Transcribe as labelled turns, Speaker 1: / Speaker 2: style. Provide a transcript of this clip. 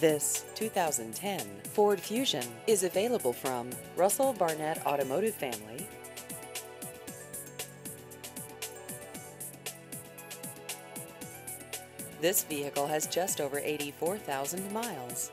Speaker 1: This 2010 Ford Fusion is available from Russell Barnett Automotive Family. This vehicle has just over 84,000 miles.